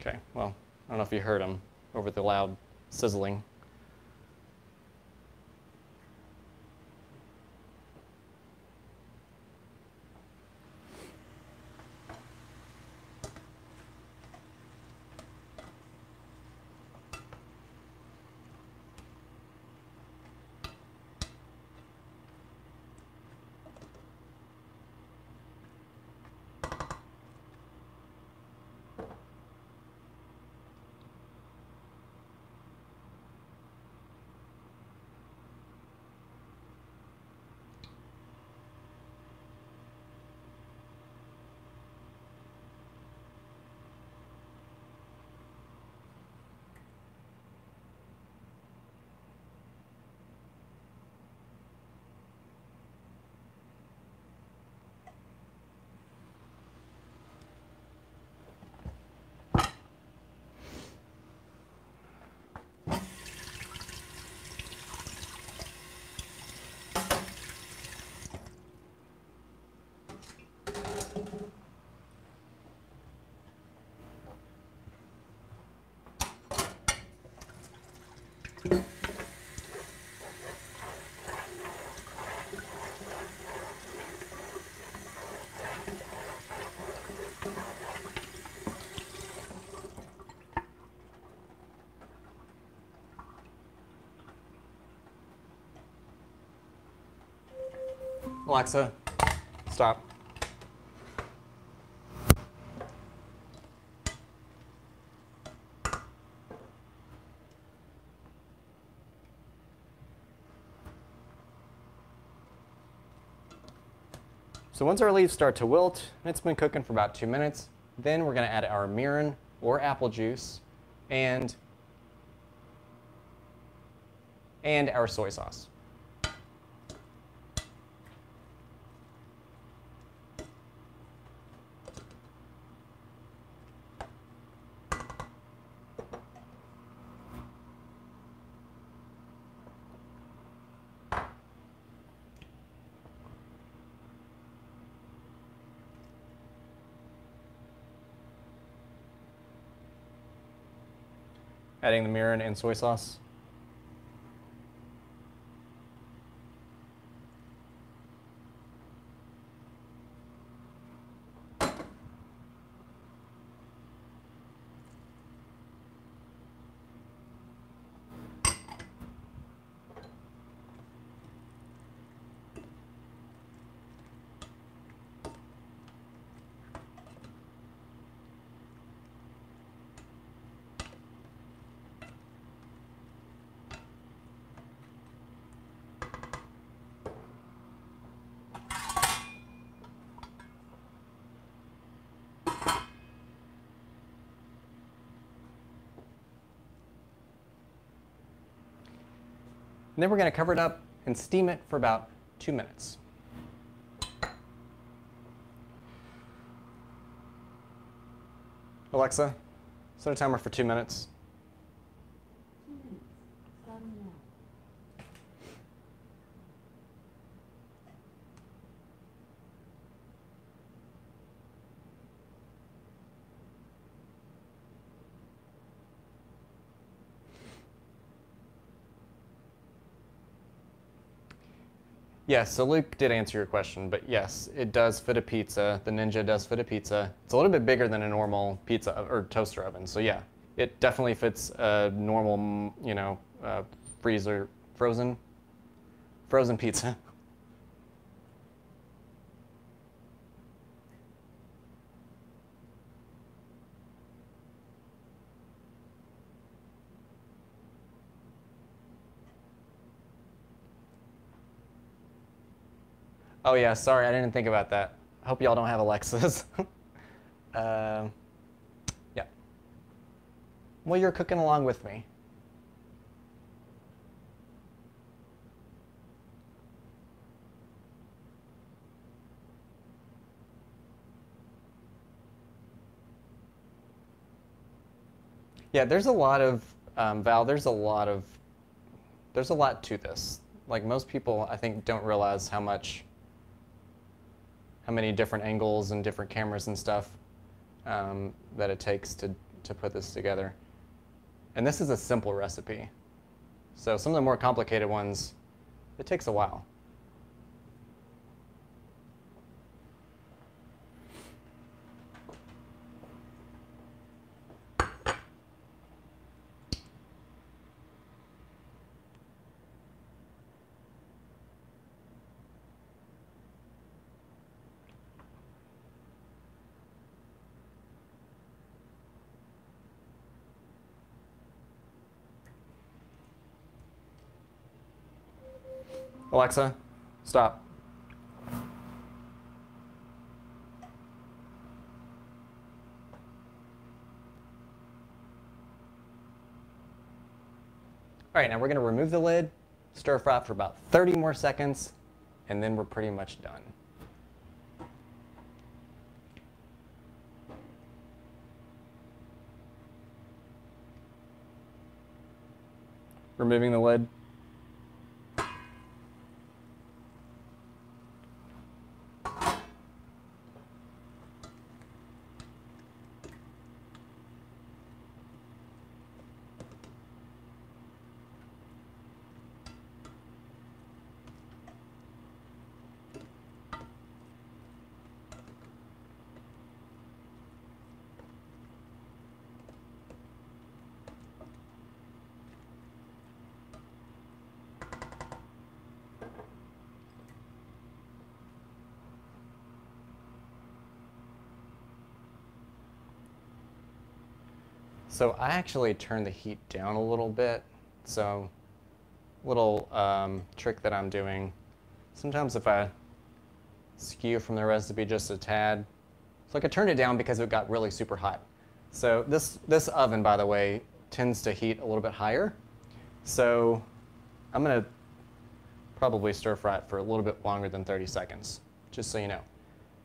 Okay, well, I don't know if you heard him over the loud sizzling. Alexa, stop. So once our leaves start to wilt, and it's been cooking for about two minutes, then we're gonna add our mirin or apple juice and, and our soy sauce. Adding the mirin and soy sauce. And then we're going to cover it up and steam it for about two minutes. Alexa, set a timer for two minutes. Yeah, so Luke did answer your question, but yes, it does fit a pizza. The Ninja does fit a pizza. It's a little bit bigger than a normal pizza or toaster oven, so yeah, it definitely fits a normal, you know, uh, freezer, frozen, frozen pizza. Oh yeah, sorry, I didn't think about that. I hope y'all don't have Alexas. uh, yeah. Well, you're cooking along with me. Yeah, there's a lot of um, Val. There's a lot of there's a lot to this. Like most people, I think don't realize how much how many different angles and different cameras and stuff um, that it takes to, to put this together. And this is a simple recipe. So some of the more complicated ones, it takes a while. Alexa, stop. All right, now we're gonna remove the lid, stir fry for about 30 more seconds, and then we're pretty much done. Removing the lid. So I actually turned the heat down a little bit. So little um, trick that I'm doing. Sometimes if I skew from the recipe just a tad, so like I turned it down because it got really super hot. So this, this oven, by the way, tends to heat a little bit higher. So I'm gonna probably stir fry it for a little bit longer than 30 seconds, just so you know.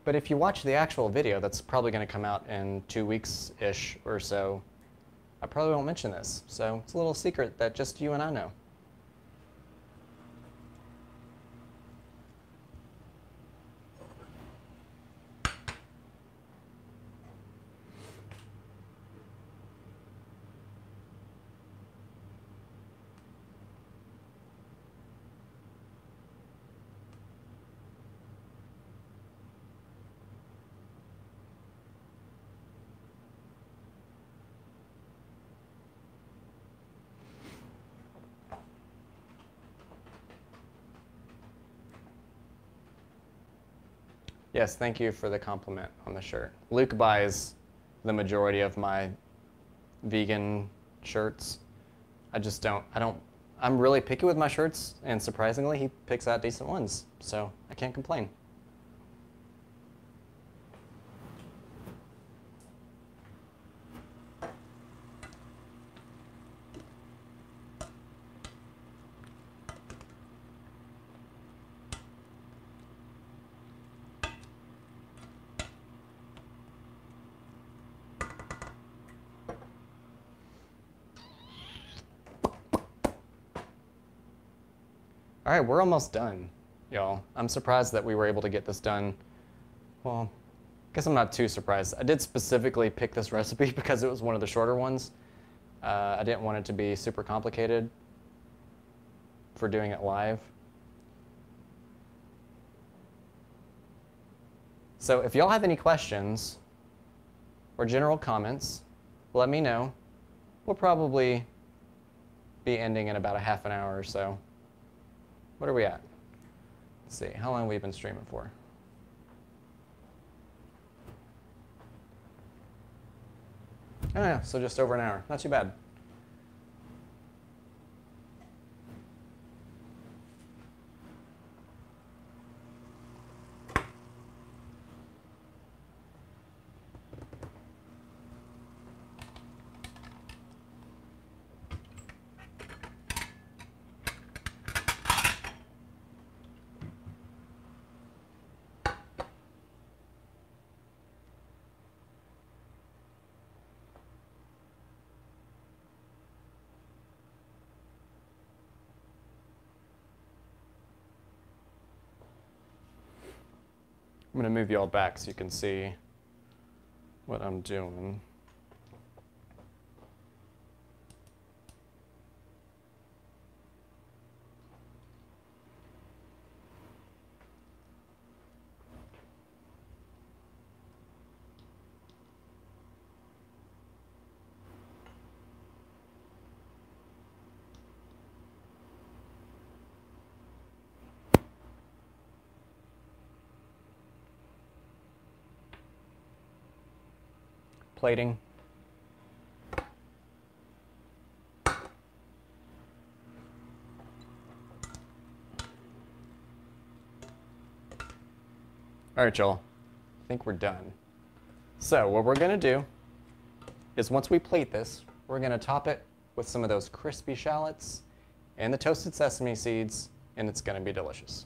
But if you watch the actual video, that's probably gonna come out in two weeks-ish or so, I probably won't mention this, so it's a little secret that just you and I know. Yes, thank you for the compliment on the shirt. Luke buys the majority of my vegan shirts. I just don't, I don't, I'm really picky with my shirts, and surprisingly, he picks out decent ones, so I can't complain. All right, we're almost done, y'all. I'm surprised that we were able to get this done. Well, I guess I'm not too surprised. I did specifically pick this recipe because it was one of the shorter ones. Uh, I didn't want it to be super complicated for doing it live. So if y'all have any questions or general comments, let me know. We'll probably be ending in about a half an hour or so. What are we at? Let's see, how long have we been streaming for? Oh yeah, so just over an hour. Not too bad. I'm going to move y'all back so you can see what I'm doing. Plating. All right, y'all. I think we're done. So what we're gonna do is once we plate this, we're gonna top it with some of those crispy shallots and the toasted sesame seeds, and it's gonna be delicious.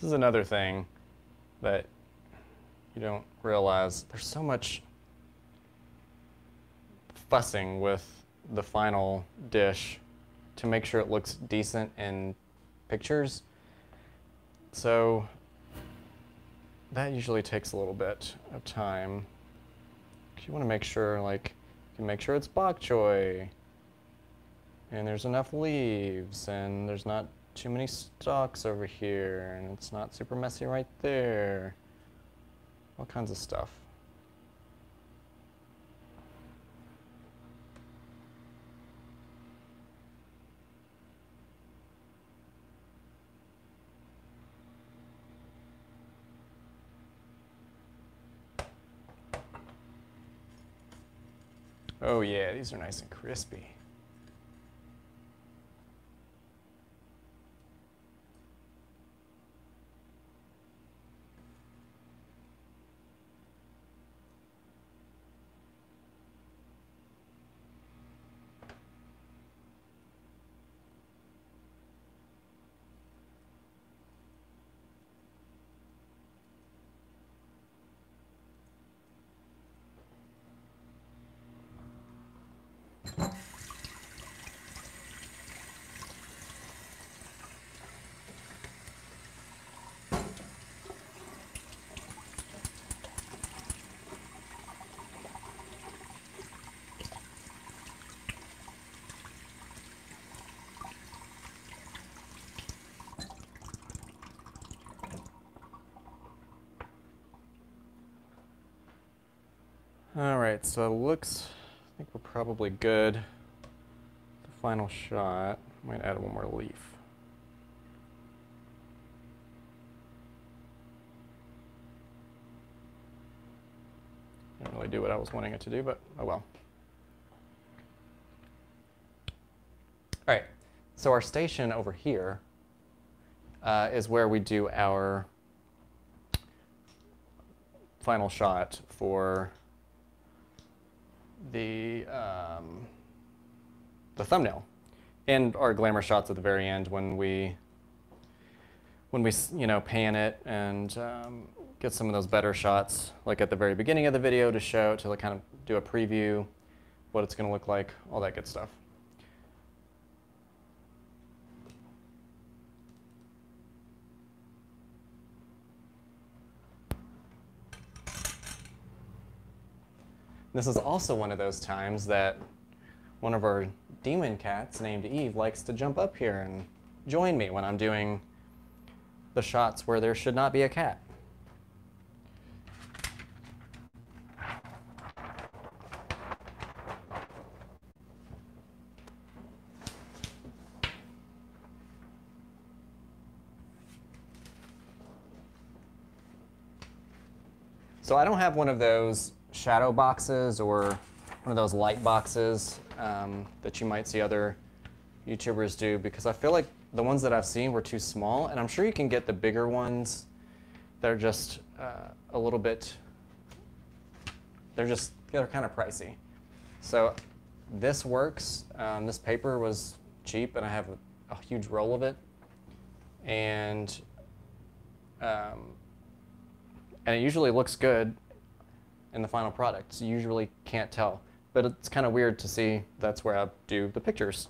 This is another thing that you don't realize. There's so much fussing with the final dish to make sure it looks decent in pictures. So that usually takes a little bit of time. You want to make sure, like, you can make sure it's bok choy, and there's enough leaves, and there's not too many stalks over here, and it's not super messy right there. All kinds of stuff. Oh yeah, these are nice and crispy. All right, so it looks, I think we're probably good. The final shot, might add one more leaf. Didn't really do what I was wanting it to do, but oh well. All right, so our station over here uh, is where we do our final shot for the um, the thumbnail and our glamour shots at the very end when we when we you know pan it and um, get some of those better shots like at the very beginning of the video to show to like kind of do a preview what it's going to look like all that good stuff This is also one of those times that one of our demon cats named Eve likes to jump up here and join me when I'm doing the shots where there should not be a cat. So I don't have one of those shadow boxes or one of those light boxes um, that you might see other YouTubers do because I feel like the ones that I've seen were too small, and I'm sure you can get the bigger ones that are just uh, a little bit, they're just, they're kind of pricey. So this works. Um, this paper was cheap, and I have a, a huge roll of it. And um, and it usually looks good in the final product. So you usually can't tell. But it's kind of weird to see that's where I do the pictures.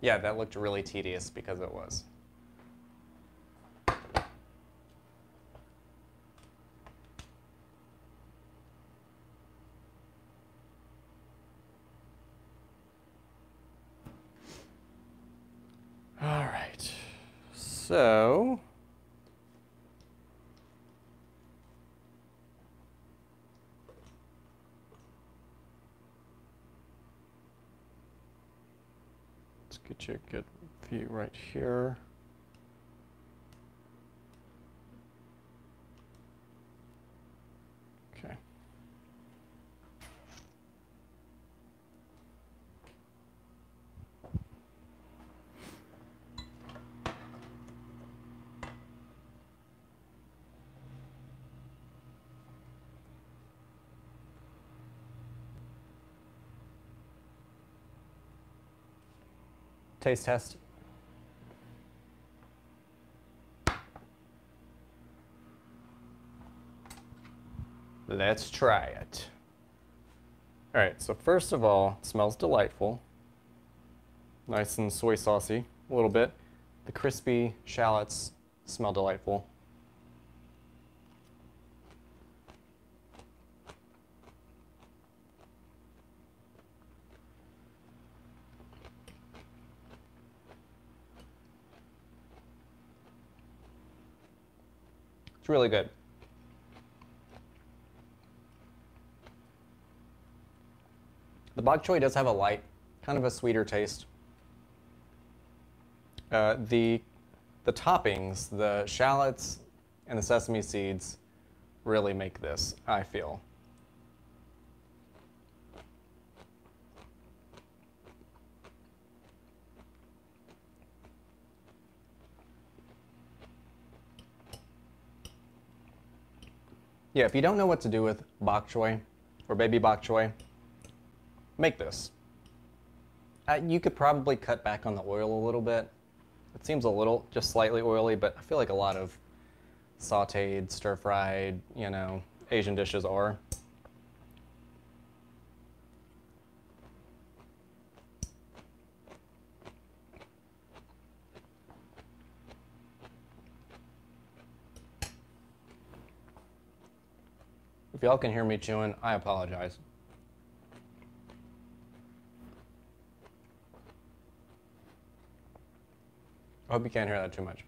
Yeah, that looked really tedious because it was. All right, so. Get you a good view right here. Okay. Taste test. Let's try it. All right, so first of all, smells delightful. Nice and soy saucy, a little bit. The crispy shallots smell delightful. Really good. The bok choy does have a light, kind of a sweeter taste. Uh, the the toppings, the shallots and the sesame seeds, really make this. I feel. Yeah, if you don't know what to do with bok choy or baby bok choy, make this. Uh, you could probably cut back on the oil a little bit. It seems a little, just slightly oily, but I feel like a lot of sauteed, stir-fried, you know, Asian dishes are. If y'all can hear me chewing, I apologize. I hope you can't hear that too much.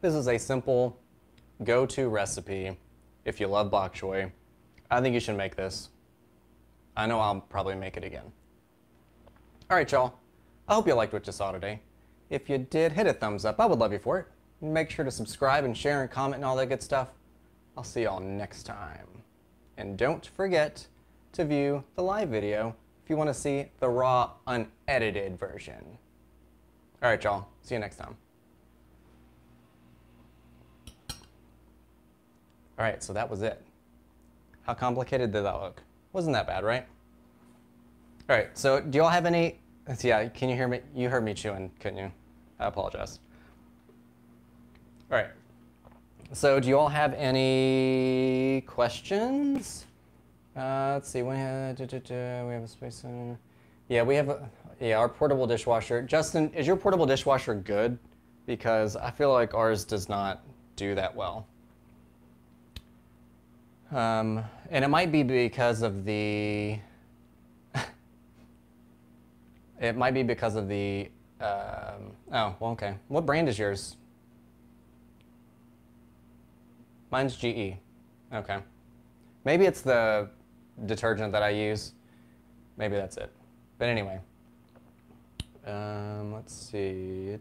This is a simple go-to recipe if you love bok choy. I think you should make this. I know I'll probably make it again. All right, y'all. I hope you liked what you saw today. If you did, hit a thumbs up. I would love you for it. Make sure to subscribe and share and comment and all that good stuff. I'll see y'all next time. And don't forget to view the live video if you want to see the raw, unedited version. All right, y'all. See you next time. All right, so that was it. How complicated did that look? Wasn't that bad, right? All right, so do y'all have any, yeah, can you hear me? You heard me chewing, couldn't you? I apologize. All right, so do you all have any questions? Uh, let's see, we have, we have a space. Uh, yeah, we have, a, yeah, our portable dishwasher. Justin, is your portable dishwasher good? Because I feel like ours does not do that well. Um, and it might be because of the, it might be because of the, um, oh, well, okay. What brand is yours? Mine's GE. Okay. Maybe it's the detergent that I use. Maybe that's it. But anyway. Um, let's see.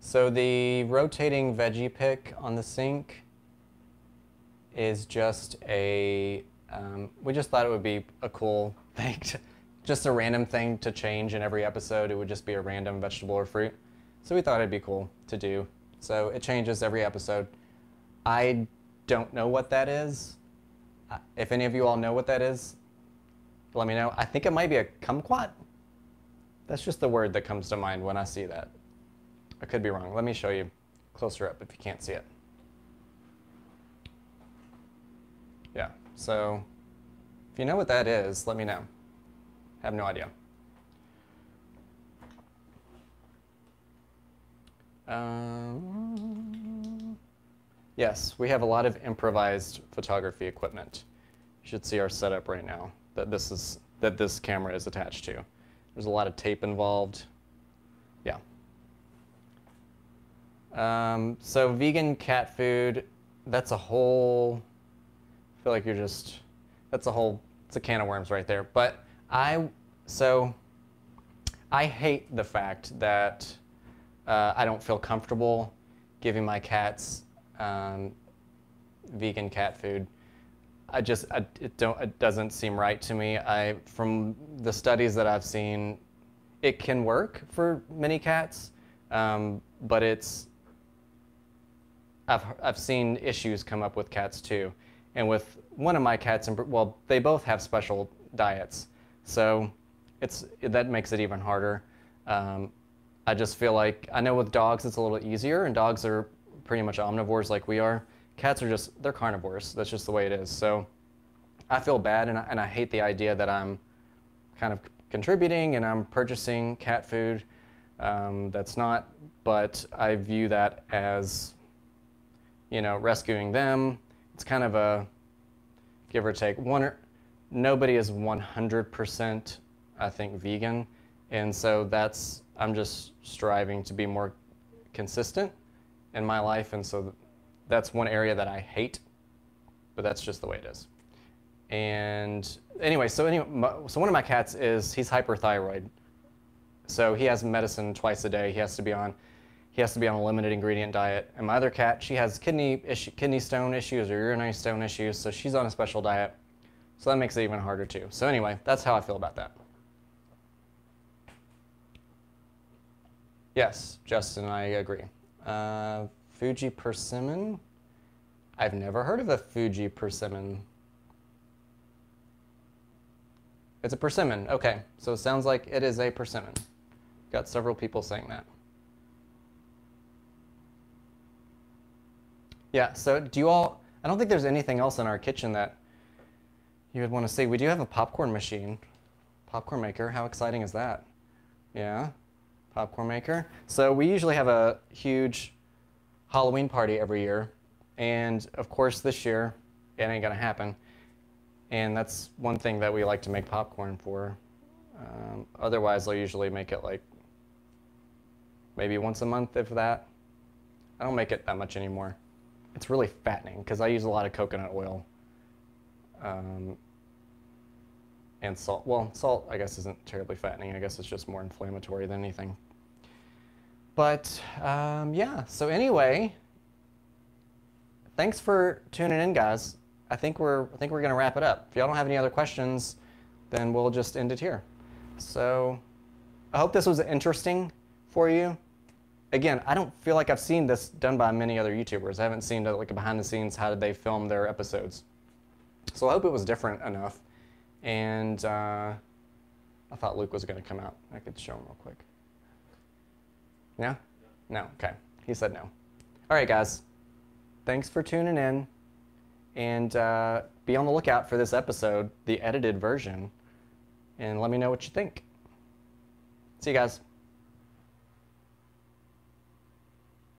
So the rotating veggie pick on the sink is just a, um, we just thought it would be a cool thing, to, just a random thing to change in every episode. It would just be a random vegetable or fruit. So we thought it'd be cool to do. So it changes every episode. I don't know what that is. Uh, if any of you all know what that is, let me know. I think it might be a kumquat. That's just the word that comes to mind when I see that. I could be wrong. Let me show you closer up if you can't see it. Yeah, so if you know what that is, let me know. I have no idea. Um, yes, we have a lot of improvised photography equipment. You should see our setup right now that this is that this camera is attached to. There's a lot of tape involved. Yeah. Um, so vegan cat food, that's a whole. I feel like you're just. That's a whole. It's a can of worms right there. But I so. I hate the fact that uh, I don't feel comfortable giving my cats um, vegan cat food. I just I, it don't it doesn't seem right to me. I from the studies that I've seen, it can work for many cats, um, but it's I've I've seen issues come up with cats too, and with one of my cats, and well, they both have special diets, so it's that makes it even harder. Um, I just feel like I know with dogs it's a little easier, and dogs are pretty much omnivores like we are. Cats are just they're carnivores. That's just the way it is. So I feel bad, and I, and I hate the idea that I'm kind of contributing and I'm purchasing cat food um, that's not. But I view that as you know rescuing them. It's kind of a give or take one. Or, nobody is 100% I think vegan, and so that's I'm just striving to be more consistent in my life, and so that's one area that I hate, but that's just the way it is. And anyway, so anyway, so one of my cats is he's hyperthyroid, so he has medicine twice a day. He has to be on he has to be on a limited ingredient diet. And my other cat, she has kidney issue, kidney stone issues or urinary stone issues, so she's on a special diet. So that makes it even harder too. So anyway, that's how I feel about that. Yes, Justin, I agree. Uh, Fuji persimmon? I've never heard of a Fuji persimmon. It's a persimmon. Okay, so it sounds like it is a persimmon. Got several people saying that. Yeah, so do you all, I don't think there's anything else in our kitchen that you would want to see. We do have a popcorn machine, popcorn maker. How exciting is that? Yeah popcorn maker. So we usually have a huge Halloween party every year. And of course, this year, it ain't gonna happen. And that's one thing that we like to make popcorn for. Um, otherwise, I'll usually make it like maybe once a month, if that. I don't make it that much anymore. It's really fattening because I use a lot of coconut oil. Um, and salt. Well, salt, I guess, isn't terribly fattening. I guess it's just more inflammatory than anything. But um, yeah, so anyway, thanks for tuning in, guys. I think we're I think we're gonna wrap it up. If y'all don't have any other questions, then we'll just end it here. So I hope this was interesting for you. Again, I don't feel like I've seen this done by many other YouTubers. I haven't seen like behind the scenes how did they film their episodes. So I hope it was different enough. And uh, I thought Luke was going to come out. I could show him real quick. Yeah? No? Okay. He said no. All right, guys. Thanks for tuning in. And uh, be on the lookout for this episode, the edited version. And let me know what you think. See you guys.